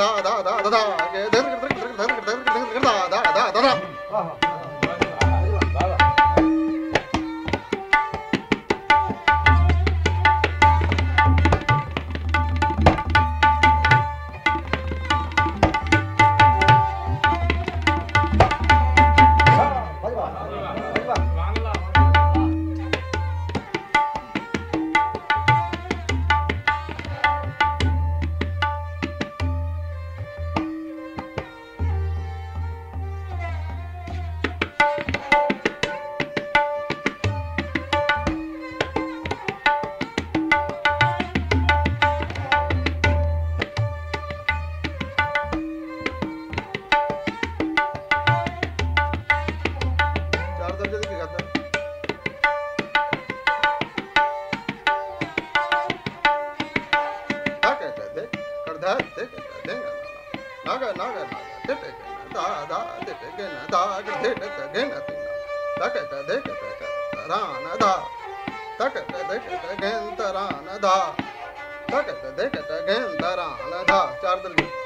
哒哒哒哒哒。naga naga dite gena da da dite gena da ga dite ta gena tina ta ka ta de ka ta ta ra na da ta ka ta de ka ta gen ta ra na da ta ka ta de ka ta gen ta ra na da चार दल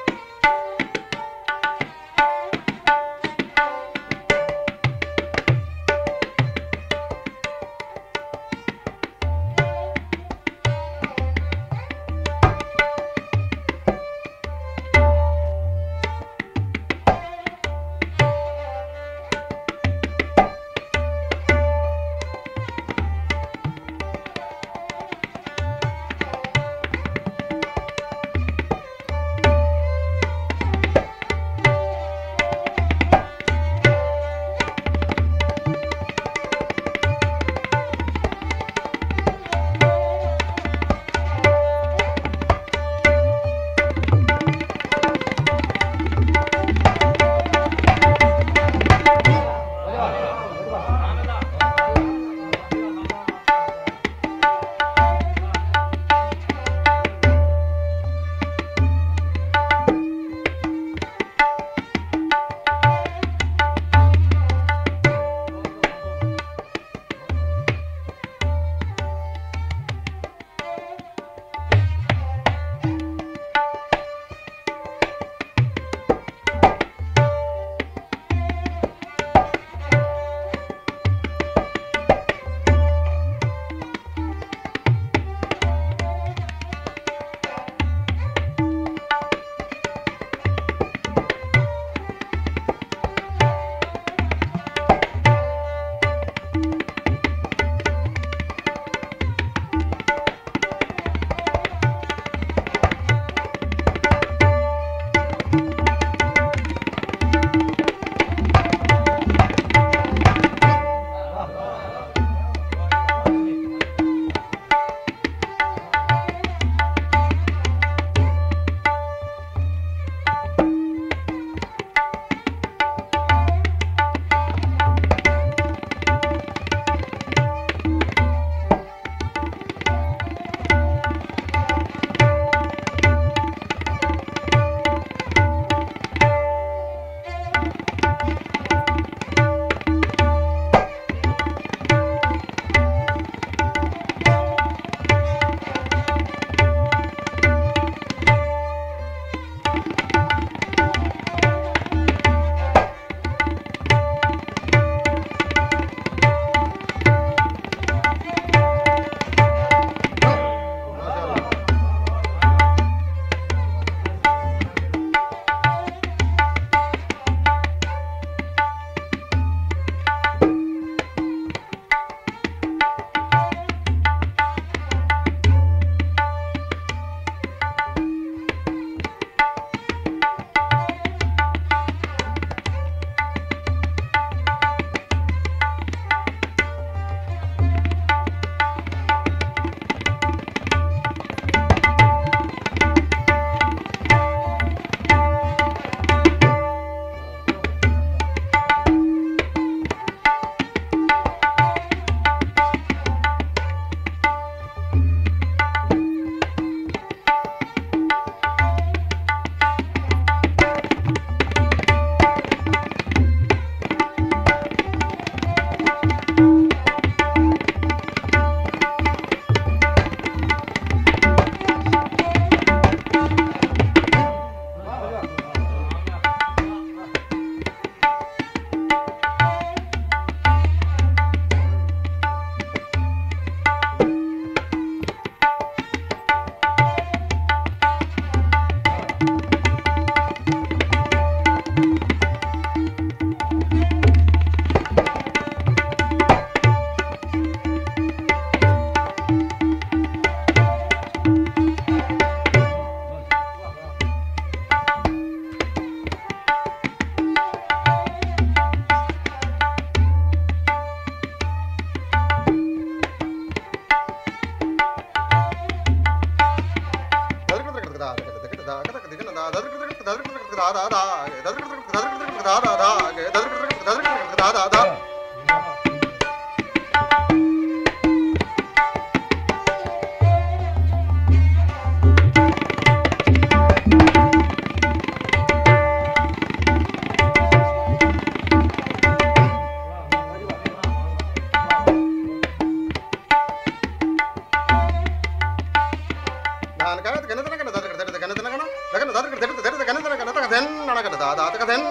दर्जे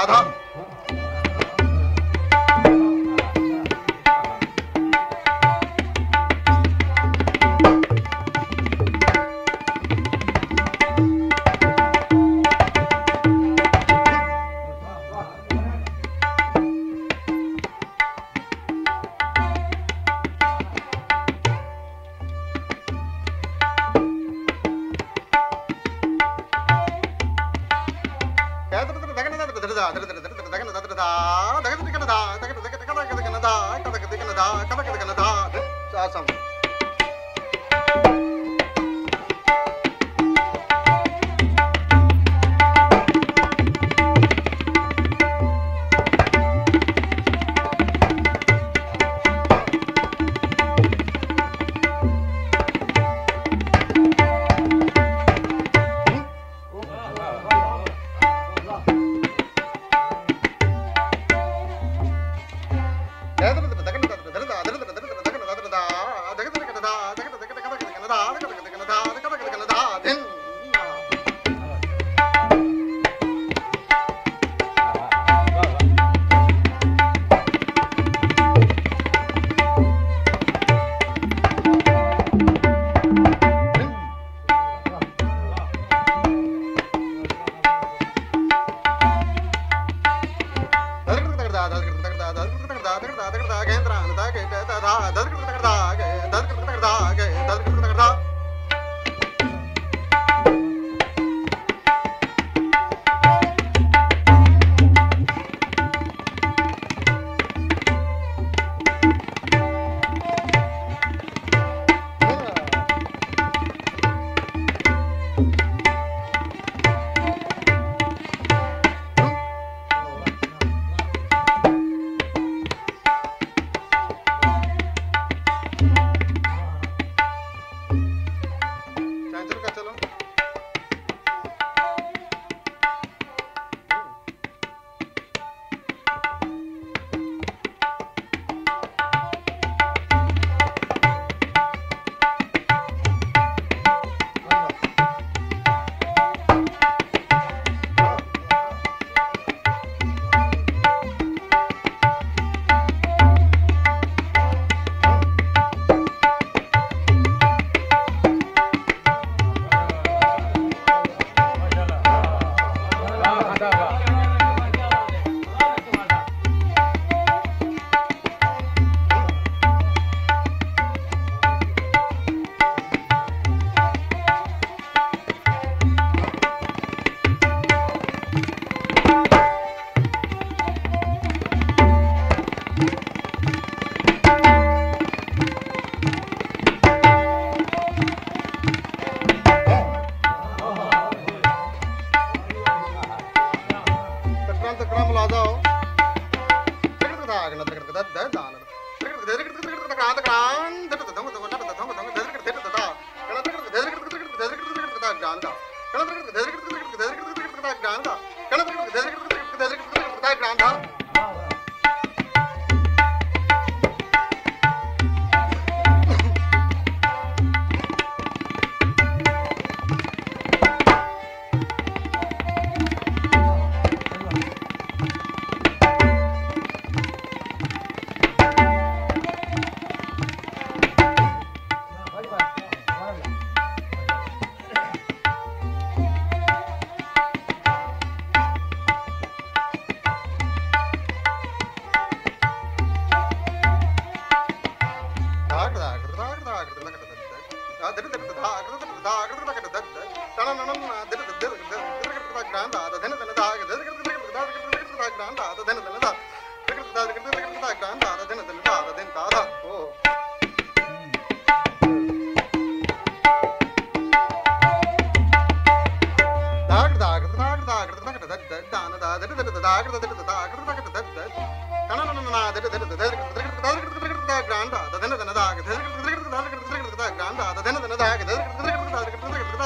Awesome.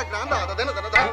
கிராண்டா தன தன தன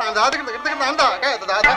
நான் ஜாதகம் எடுத்துக்கிட்டாண்டா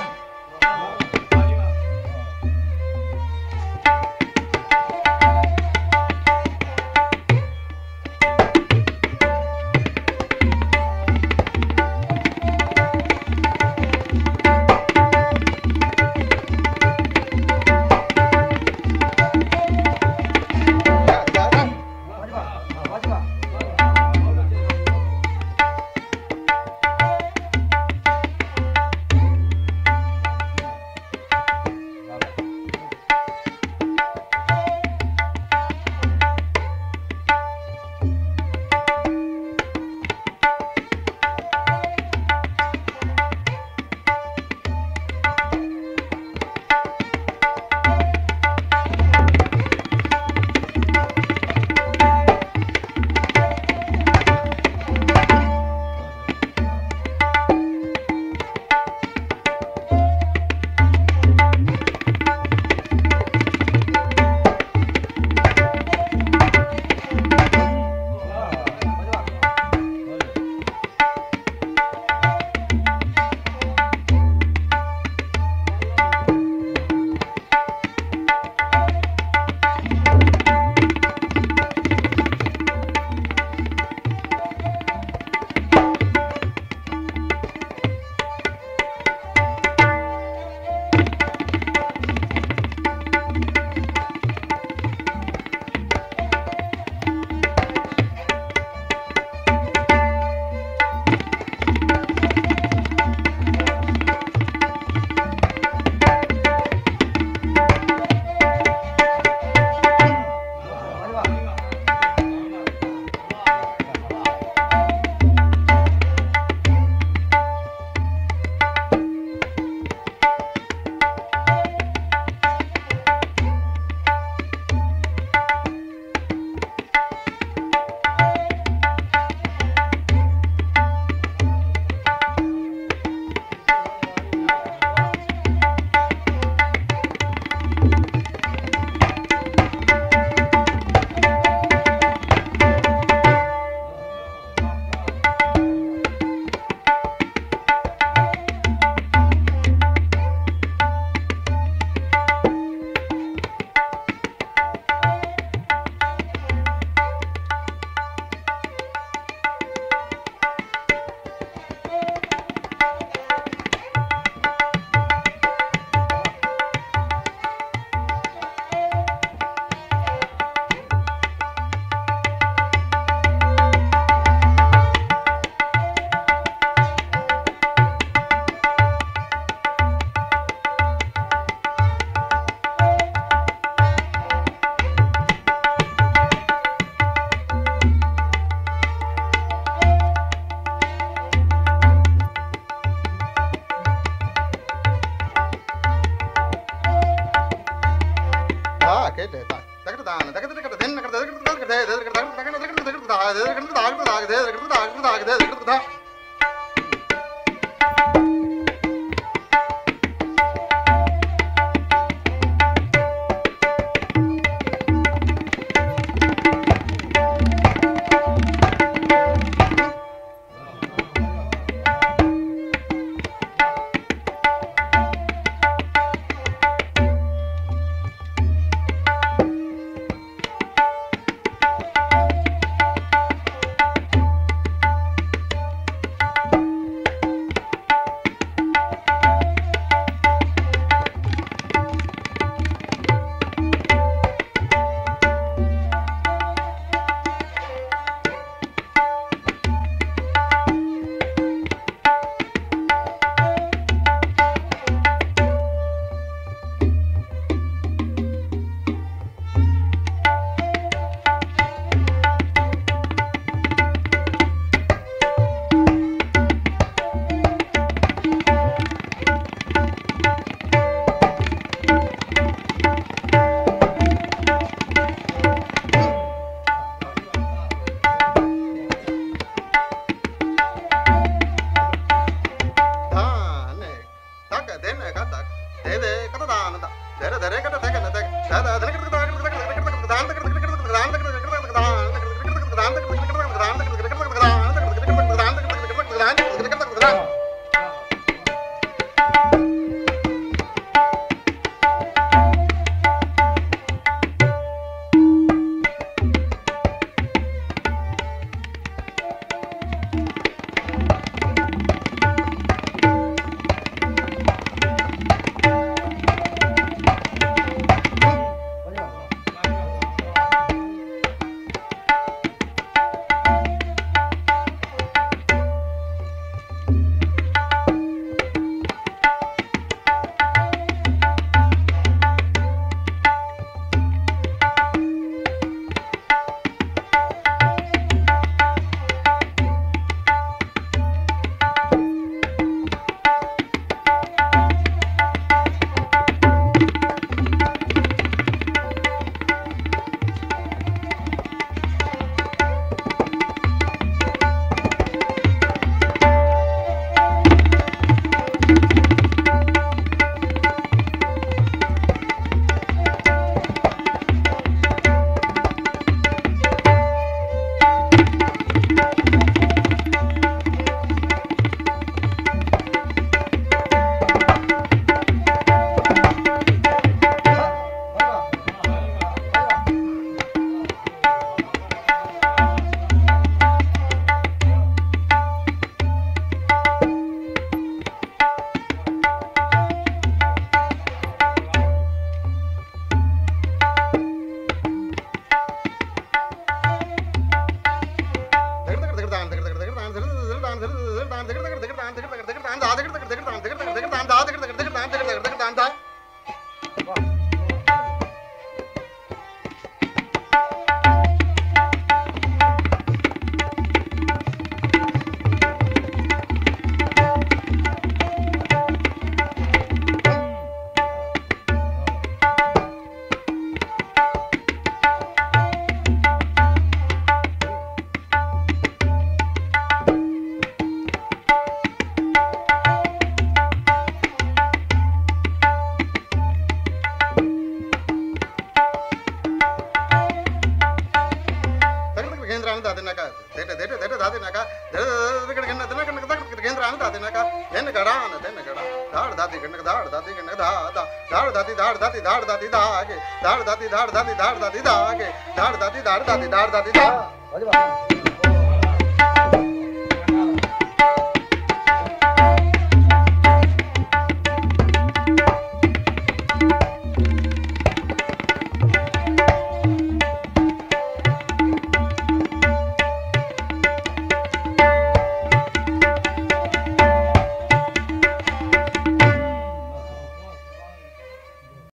धाड़ दादी धाड़ दादी धाड़ दादी धाड़ दादी धाड़ दादी धाड़ दादी धाड़